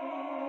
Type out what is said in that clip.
Yeah.